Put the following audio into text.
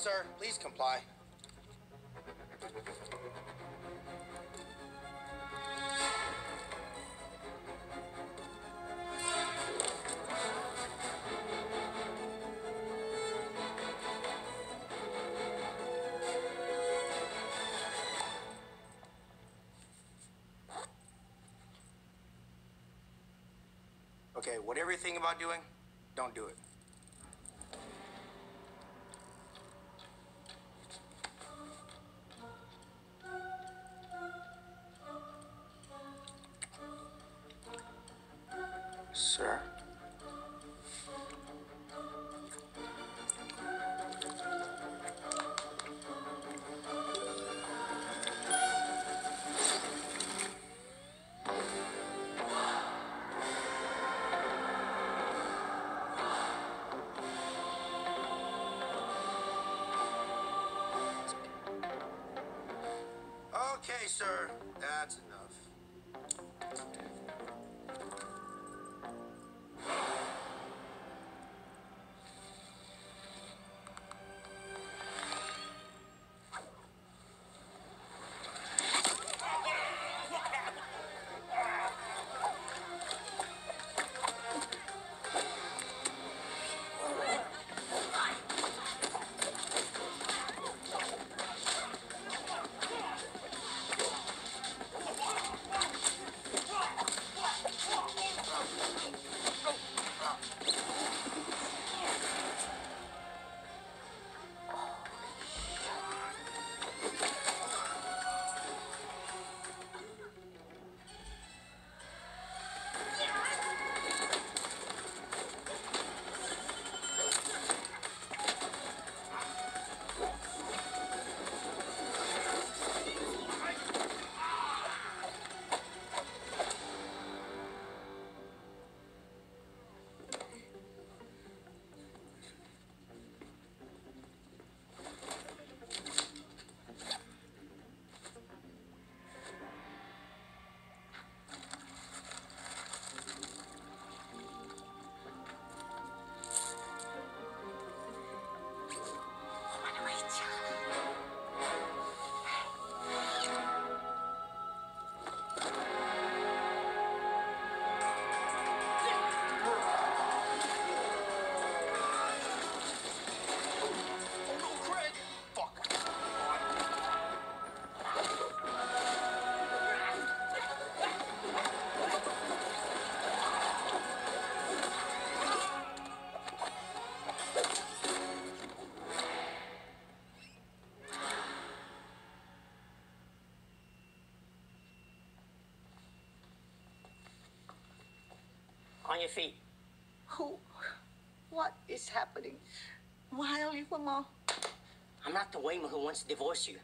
Sir, please comply. Okay, whatever you think about doing, don't do it. Okay, sir, that's On your feet. Who? What is happening? Mahal mo mo. I'm not the Wayman who wants to divorce you.